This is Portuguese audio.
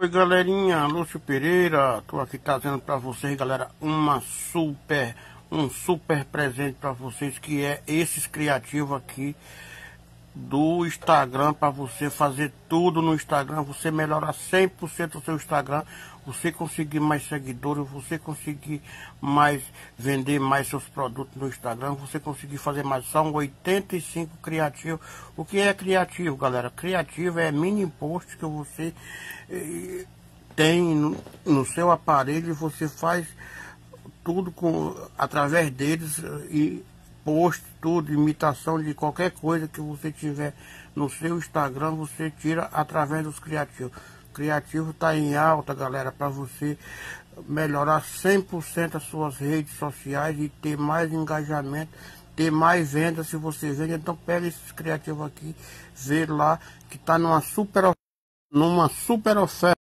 Oi galerinha, Lúcio Pereira, tô aqui trazendo para vocês galera uma super, um super presente para vocês que é esses criativos aqui do Instagram para você fazer tudo no Instagram, você melhorar 100% o seu Instagram, você conseguir mais seguidores, você conseguir mais vender mais seus produtos no Instagram, você conseguir fazer mais são 85 criativos. O que é criativo, galera? Criativo é mini post que você eh, tem no, no seu aparelho, você faz tudo com através deles e post, tudo, imitação de qualquer coisa que você tiver no seu Instagram, você tira através dos criativos. Criativo está em alta, galera, para você melhorar 100% as suas redes sociais e ter mais engajamento, ter mais vendas se você vende. Então pega esses criativos aqui, vê lá que está numa super numa super oferta.